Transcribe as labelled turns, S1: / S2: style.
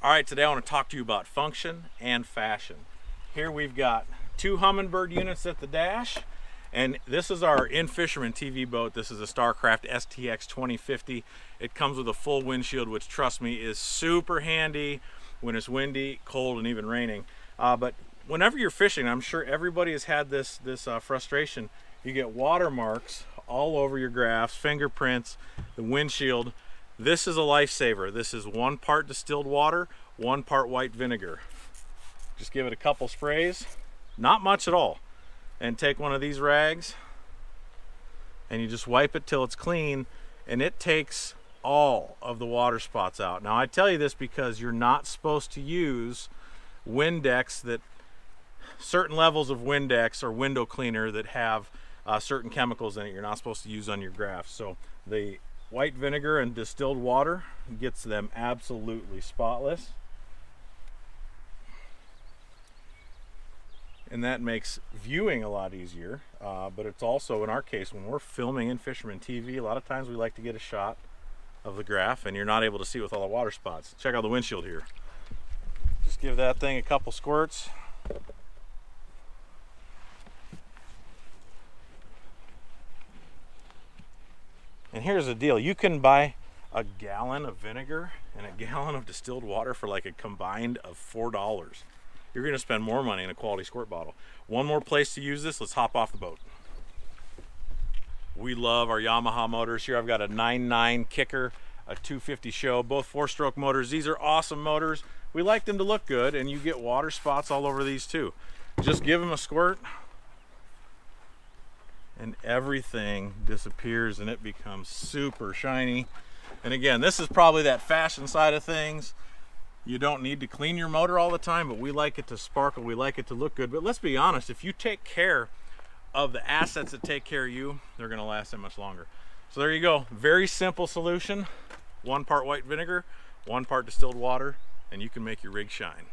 S1: All right, today I want to talk to you about function and fashion. Here we've got two Humminbird units at the dash, and this is our In-Fisherman TV boat. This is a Starcraft STX 2050. It comes with a full windshield, which trust me is super handy when it's windy, cold, and even raining. Uh, but whenever you're fishing, I'm sure everybody has had this, this uh, frustration. You get watermarks all over your graphs, fingerprints, the windshield. This is a lifesaver. This is one part distilled water, one part white vinegar. Just give it a couple sprays, not much at all. And take one of these rags and you just wipe it till it's clean and it takes all of the water spots out. Now I tell you this because you're not supposed to use Windex that certain levels of Windex or window cleaner that have uh, certain chemicals in it you're not supposed to use on your graphs. So the white vinegar and distilled water gets them absolutely spotless. And that makes viewing a lot easier, uh, but it's also, in our case, when we're filming In-Fisherman TV, a lot of times we like to get a shot of the graph and you're not able to see with all the water spots. Check out the windshield here. Just give that thing a couple squirts. And here's the deal, you can buy a gallon of vinegar and a gallon of distilled water for like a combined of $4. You're gonna spend more money in a quality squirt bottle. One more place to use this, let's hop off the boat. We love our Yamaha motors. Here I've got a 9.9 kicker, a 250 SHO, both four stroke motors. These are awesome motors. We like them to look good and you get water spots all over these too. Just give them a squirt, and everything disappears and it becomes super shiny. And again, this is probably that fashion side of things. You don't need to clean your motor all the time, but we like it to sparkle. We like it to look good. But let's be honest, if you take care of the assets that take care of you, they're gonna last that much longer. So there you go, very simple solution. One part white vinegar, one part distilled water, and you can make your rig shine.